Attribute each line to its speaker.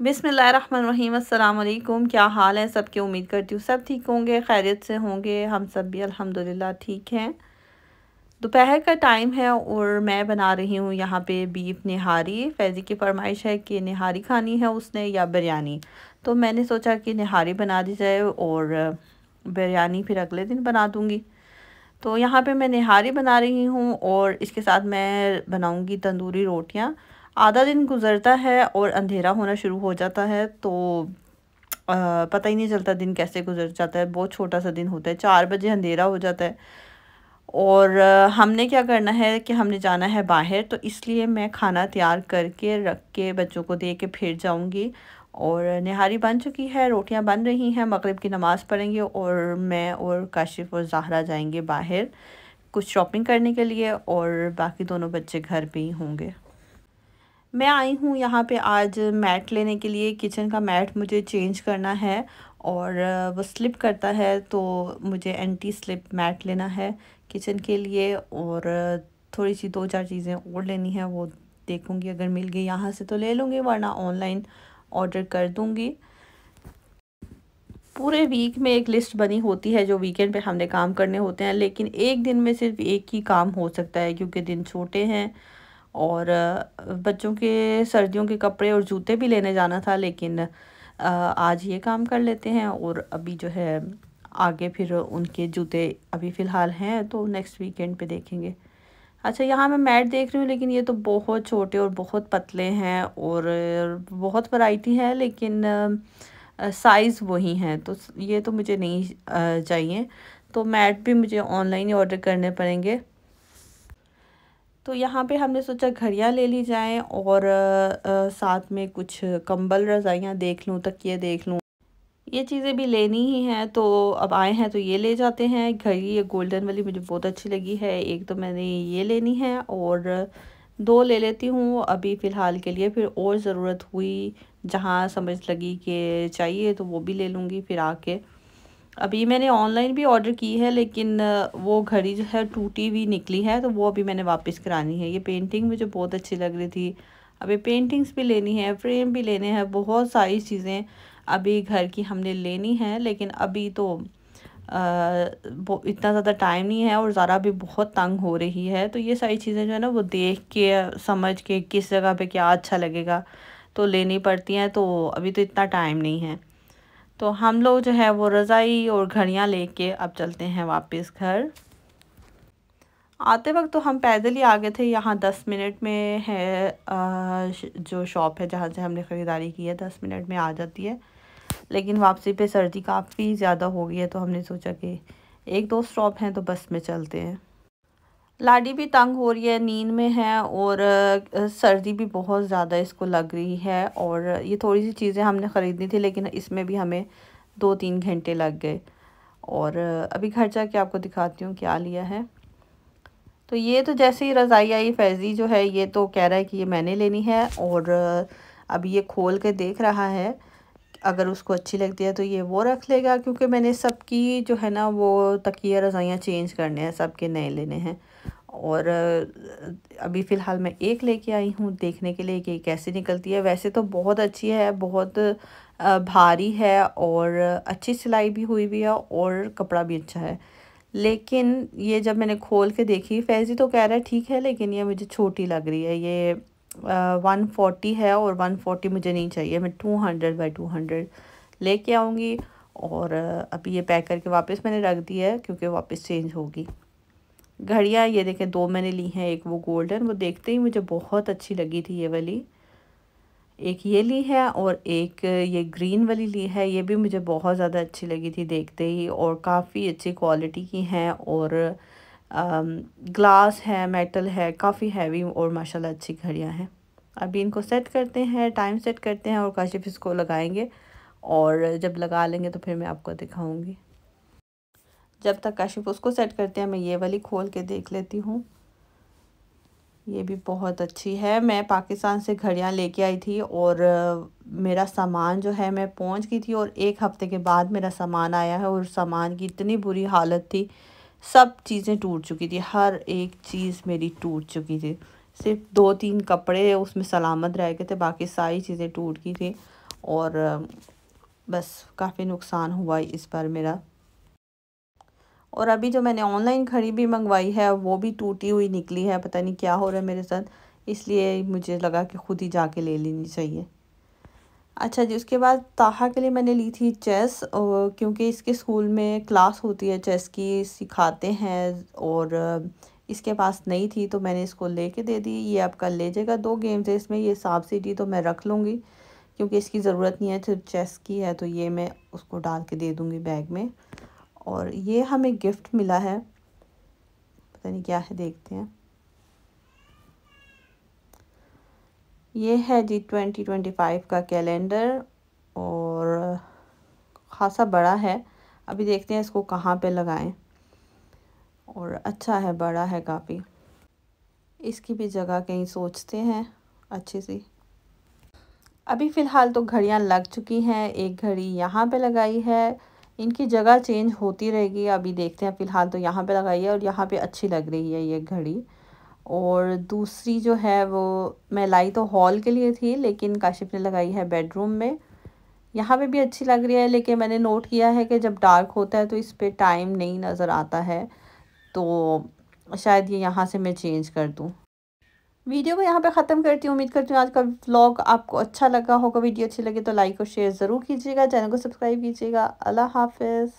Speaker 1: बिसमीम अल्लाम क्या हाल है? सबके उम्मीद करती हूँ सब ठीक होंगे, खैरियत से होंगे। हम सब भी अल्हम्दुलिल्लाह ठीक हैं। दोपहर का टाइम है और मैं बना रही हूँ यहाँ पे बीफ निहारी। फैज़ी की फरमाइश है कि निहारी खानी है उसने या बिरयानी। तो मैंने सोचा कि निहारी बना दी जाए और बिरयानी फिर अगले दिन बना दूँगी। तो यहाँ पे मैं निहारी बना रही हूँ और इसके साथ मैं बनाऊँगी तंदूरी रोटियाँ। आधा दिन गुज़रता है और अंधेरा होना शुरू हो जाता है तो आ, पता ही नहीं चलता दिन कैसे गुजर जाता है। बहुत छोटा सा दिन होता है चार बजे अंधेरा हो जाता है। और हमने क्या करना है कि हमने जाना है बाहर तो इसलिए मैं खाना तैयार करके रख के बच्चों को दे के फिर जाऊँगी। और निहारी बन चुकी है रोटियाँ बन रही हैं मगरिब की नमाज़ पढ़ेंगे और मैं और काशिफ और जहरा जाएँगे बाहर कुछ शॉपिंग करने के लिए और बाकी दोनों बच्चे घर पे ही होंगे। मैं आई हूँ यहाँ पे आज मैट लेने के लिए। किचन का मैट मुझे चेंज करना है और वो स्लिप करता है तो मुझे एंटी स्लिप मैट लेना है किचन के लिए और थोड़ी सी दो चार चीज़ें और लेनी है, वो देखूँगी। अगर मिल गई यहाँ से तो ले लूँगी, वरना ऑनलाइन ऑर्डर कर दूँगी। पूरे वीक में एक लिस्ट बनी होती है जो वीकेंड पे हमने काम करने होते हैं, लेकिन एक दिन में सिर्फ़ एक ही काम हो सकता है क्योंकि दिन छोटे हैं। और बच्चों के, सर्दियों के कपड़े और जूते भी लेने जाना था, लेकिन आज ये काम कर लेते हैं और अभी जो है, आगे फिर उनके जूते अभी फ़िलहाल हैं तो नेक्स्ट वीकेंड पे देखेंगे। अच्छा यहाँ मैं मैट देख रही हूँ, लेकिन ये तो बहुत छोटे और बहुत पतले हैं और बहुत वैरायटी है, लेकिन साइज़ वही हैं तो ये तो मुझे नहीं चाहिए। तो मैट भी मुझे ऑनलाइन ही ऑर्डर करने पड़ेंगे। तो यहाँ पे हमने सोचा घड़ियाँ ले ली जाएँ और आ, साथ में कुछ कंबल रज़ाइयाँ देख लूँ तकिए देख लूँ। ये चीज़ें भी लेनी ही हैं तो अब आए हैं तो ये ले जाते हैं। घड़ी ये गोल्डन वाली मुझे बहुत अच्छी लगी है एक तो मैंने ये लेनी है और दो ले लेती हूँ। अभी फ़िलहाल के लिए फिर और ज़रूरत हुई जहाँ समझ लगी कि चाहिए तो वो भी ले लूँगी फिर आके। अभी मैंने ऑनलाइन भी ऑर्डर की है लेकिन वो घड़ी जो है टूटी हुई निकली है तो वो अभी मैंने वापस करानी है। ये पेंटिंग मुझे बहुत अच्छी लग रही थी। अभी पेंटिंग्स भी लेनी है फ्रेम भी लेने हैं बहुत सारी चीज़ें अभी घर की हमने लेनी है लेकिन अभी तो आ, इतना ज़्यादा टाइम नहीं है और ज़रा भी बहुत तंग हो रही है। तो ये सारी चीज़ें जो है ना वो देख के समझ के किस जगह पे क्या अच्छा लगेगा तो लेनी पड़ती हैं तो अभी तो इतना टाइम नहीं है। तो हम लोग जो है वो रज़ाई और घड़ियाँ लेके अब चलते हैं वापस घर। आते वक्त तो हम पैदल ही आ गए थे। यहाँ दस मिनट में है जो शॉप है जहाँ से हमने ख़रीदारी की है, दस मिनट में आ जाती है। लेकिन वापसी पे सर्दी काफ़ी ज़्यादा हो गई है तो हमने सोचा कि एक दो स्टॉप हैं तो बस में चलते हैं। लाडी भी तंग हो रही है, नींद में है और सर्दी भी बहुत ज़्यादा इसको लग रही है और ये थोड़ी सी चीज़ें हमने ख़रीदनी थी लेकिन इसमें भी हमें दो तीन घंटे लग गए। और अभी घर जा के आपको दिखाती हूँ क्या लिया है। तो ये तो जैसे ही रज़ाई आई, फैज़ी जो है ये तो कह रहा है कि ये मैंने लेनी है और अभी ये खोल के देख रहा है। अगर उसको अच्छी लगती है तो ये वो रख लेगा क्योंकि मैंने सबकी जो है ना वो तकिया रज़ाइयाँ चेंज करने हैं, सबके नए लेने हैं। और अभी फ़िलहाल मैं एक लेके आई हूँ देखने के लिए कि कैसी निकलती है। वैसे तो बहुत अच्छी है, बहुत भारी है और अच्छी सिलाई भी हुई हुई है और कपड़ा भी अच्छा है। लेकिन ये जब मैंने खोल के देखी, फैज़ी तो कह रहा है, ठीक है, लेकिन ये मुझे छोटी लग रही है। ये वन फोर्टी है और वन फोर्टी मुझे नहीं चाहिए, मैं two hundred by two hundred लेके आऊँगी और अभी ये पैक करके वापस मैंने रख दिया है क्योंकि वापस चेंज होगी। घड़ियाँ, ये देखें, दो मैंने ली हैं, एक वो गोल्डन, वो देखते ही मुझे बहुत अच्छी लगी थी ये वाली। एक ये ली है और एक ये ग्रीन वाली ली है, ये भी मुझे बहुत ज़्यादा अच्छी लगी थी देखते ही और काफ़ी अच्छी क्वालिटी की हैं और ग्लास है, मेटल है, काफ़ी हैवी और माशाल्लाह अच्छी घड़ियाँ हैं। अभी इनको सेट करते हैं, टाइम सेट करते हैं और काशिफ इसको लगाएँगे और जब लगा लेंगे तो फिर मैं आपको दिखाऊँगी। जब तक काशिफ उसको सेट करते हैं, मैं ये वाली खोल के देख लेती हूँ। ये भी बहुत अच्छी है। मैं पाकिस्तान से घड़ियाँ लेके आई थी और मेरा सामान जो है, मैं पहुँच गई थी और एक हफ़्ते के बाद मेरा सामान आया है और सामान की इतनी बुरी हालत थी। सब चीज़ें टूट चुकी थी। हर एक चीज़ मेरी टूट चुकी थी। सिर्फ़ दो तीन कपड़े उसमें सलामत रह गए थे, बाकी सारी चीज़ें टूट गई थी और बस काफ़ी नुकसान हुआ इस बार मेरा। और अभी जो मैंने ऑनलाइन घड़ी भी मंगवाई है, वो भी टूटी हुई निकली है, पता नहीं क्या हो रहा है मेरे साथ। इसलिए मुझे लगा कि ख़ुद ही जाके ले लेनी चाहिए। अच्छा जी, उसके बाद ताहा के लिए मैंने ली थी चेस और क्योंकि इसके स्कूल में क्लास होती है, चेस की सिखाते हैं और इसके पास नहीं थी तो मैंने इसको लेके दे दी। ये आप कल ले जाएगा दो गेम्स है, इसमें ये सांप सीटी तो मैं रख लूँगी, क्योंकि इसकी ज़रूरत नहीं है, सिर्फ़ चेस की है तो ये मैं उसको डाल के दे दूँगी बैग में। और ये हमें गिफ्ट मिला है। पता नहीं क्या है, देखते हैं। ये है जी ट्वेंटी ट्वेंटी फाइव का कैलेंडर और ख़ासा बड़ा है। अभी देखते हैं इसको कहाँ पे लगाएँ। और अच्छा है, बड़ा है काफ़ी। इसकी भी जगह कहीं सोचते हैं, अच्छी सी। अभी फ़िलहाल तो घड़ियाँ लग चुकी हैं। एक घड़ी यहाँ पे लगाई है। इनकी जगह चेंज होती रहेगी, अभी देखते हैं। फ़िलहाल तो यहाँ पे लगाई है और यहाँ पे अच्छी लग रही है ये घड़ी। और दूसरी जो है वो, मैं लाई तो हॉल के लिए थी, लेकिन काशिफ ने लगाई है बेडरूम में। यहाँ पे भी अच्छी लग रही है, लेकिन मैंने नोट किया है कि जब डार्क होता है तो इस पर टाइम नहीं नज़र आता है। तो शायद ये यहाँ से मैं चेंज कर दूँ। वीडियो को यहाँ पे ख़त्म करती हूँ। उम्मीद करती हूँ आज का व्लॉग आपको अच्छा लगा होगा। वीडियो अच्छी लगे तो लाइक और शेयर ज़रूर कीजिएगा। चैनल को सब्सक्राइब कीजिएगा। अल्लाह हाफिज़।